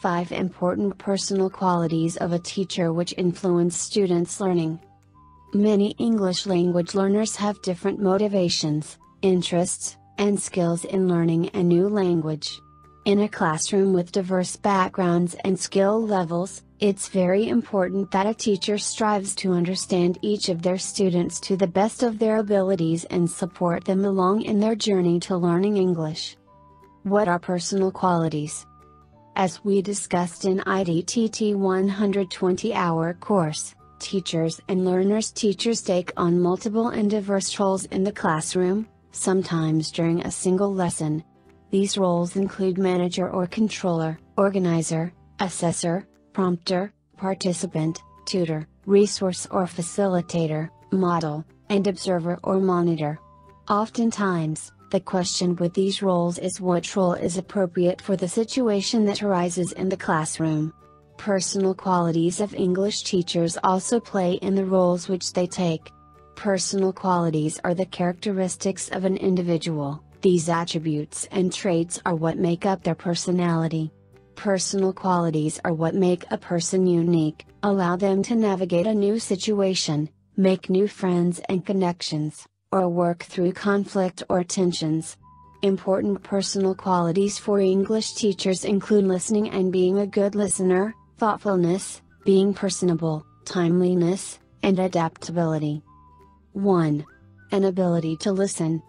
5 important personal qualities of a teacher which influence students' learning. Many English language learners have different motivations, interests, and skills in learning a new language. In a classroom with diverse backgrounds and skill levels, it's very important that a teacher strives to understand each of their students to the best of their abilities and support them along in their journey to learning English. What are personal qualities? As we discussed in ITTT 120 hour course, teachers and learners teachers take on multiple and diverse roles in the classroom, sometimes during a single lesson. These roles include manager or controller, organizer, assessor, prompter, participant, tutor, resource or facilitator, model, and observer or monitor. Oftentimes, the question with these roles is what role is appropriate for the situation that arises in the classroom. Personal qualities of English teachers also play in the roles which they take. Personal qualities are the characteristics of an individual, these attributes and traits are what make up their personality. Personal qualities are what make a person unique, allow them to navigate a new situation, make new friends and connections or work through conflict or tensions. Important personal qualities for English teachers include listening and being a good listener, thoughtfulness, being personable, timeliness, and adaptability. 1. An ability to listen.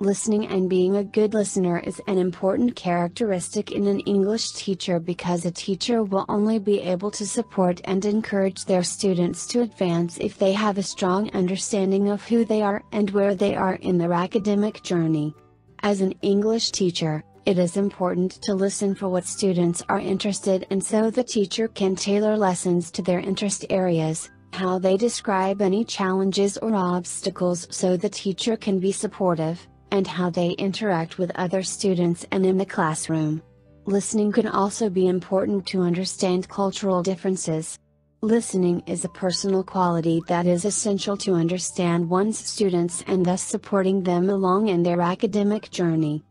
Listening and being a good listener is an important characteristic in an English teacher because a teacher will only be able to support and encourage their students to advance if they have a strong understanding of who they are and where they are in their academic journey. As an English teacher, it is important to listen for what students are interested in so the teacher can tailor lessons to their interest areas, how they describe any challenges or obstacles so the teacher can be supportive and how they interact with other students and in the classroom. Listening can also be important to understand cultural differences. Listening is a personal quality that is essential to understand one's students and thus supporting them along in their academic journey.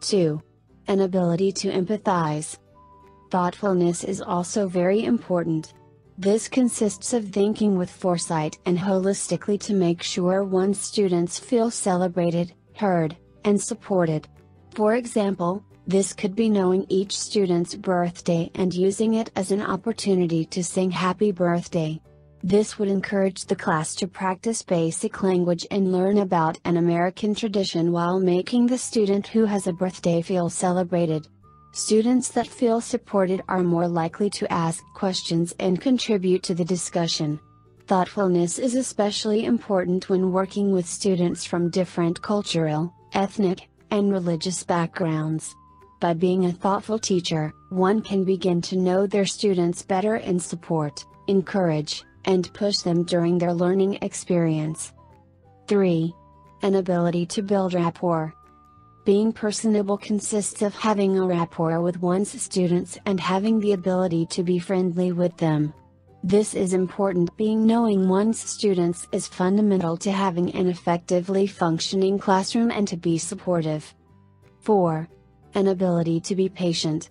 2. An ability to empathize. Thoughtfulness is also very important. This consists of thinking with foresight and holistically to make sure one's students feel celebrated, heard, and supported. For example, this could be knowing each student's birthday and using it as an opportunity to sing happy birthday. This would encourage the class to practice basic language and learn about an American tradition while making the student who has a birthday feel celebrated. Students that feel supported are more likely to ask questions and contribute to the discussion. Thoughtfulness is especially important when working with students from different cultural, ethnic, and religious backgrounds. By being a thoughtful teacher, one can begin to know their students better and support, encourage, and push them during their learning experience. 3. An ability to build rapport. Being personable consists of having a rapport with one's students and having the ability to be friendly with them. This is important being knowing one's students is fundamental to having an effectively functioning classroom and to be supportive. 4. An ability to be patient.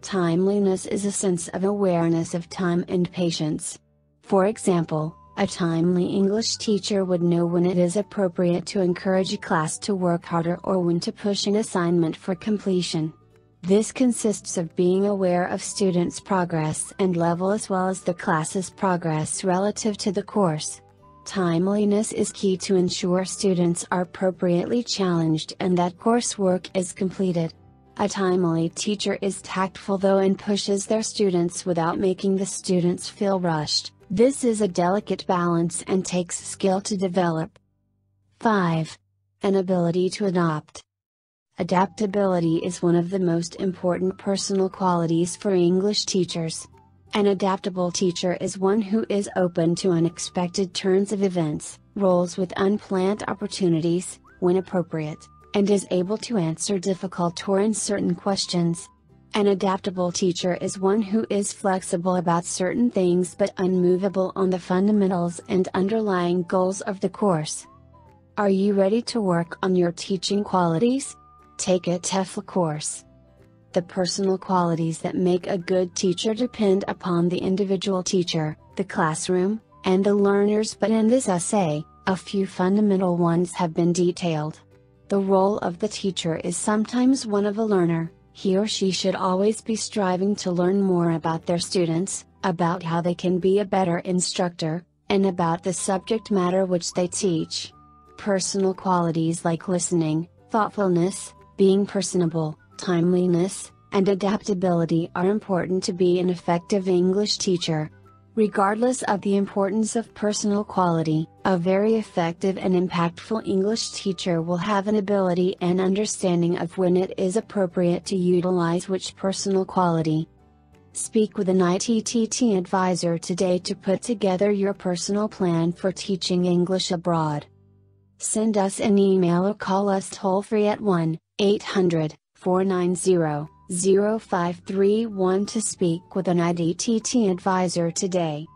Timeliness is a sense of awareness of time and patience. For example, a timely English teacher would know when it is appropriate to encourage a class to work harder or when to push an assignment for completion. This consists of being aware of students' progress and level as well as the class's progress relative to the course. Timeliness is key to ensure students are appropriately challenged and that coursework is completed. A timely teacher is tactful though and pushes their students without making the students feel rushed. This is a delicate balance and takes skill to develop. 5. An ability to adopt. Adaptability is one of the most important personal qualities for English teachers. An adaptable teacher is one who is open to unexpected turns of events, rolls with unplanned opportunities, when appropriate, and is able to answer difficult or uncertain questions. An adaptable teacher is one who is flexible about certain things but unmovable on the fundamentals and underlying goals of the course. Are you ready to work on your teaching qualities? Take a TEFL course. The personal qualities that make a good teacher depend upon the individual teacher, the classroom, and the learners, but in this essay, a few fundamental ones have been detailed. The role of the teacher is sometimes one of a learner, he or she should always be striving to learn more about their students, about how they can be a better instructor, and about the subject matter which they teach. Personal qualities like listening, thoughtfulness, being personable, timeliness, and adaptability are important to be an effective English teacher. Regardless of the importance of personal quality, a very effective and impactful English teacher will have an ability and understanding of when it is appropriate to utilize which personal quality. Speak with an ITTT advisor today to put together your personal plan for teaching English abroad. Send us an email or call us toll free at 1 800 490 0531 to speak with an ITTT advisor today.